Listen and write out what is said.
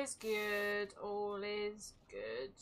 is good. All is good.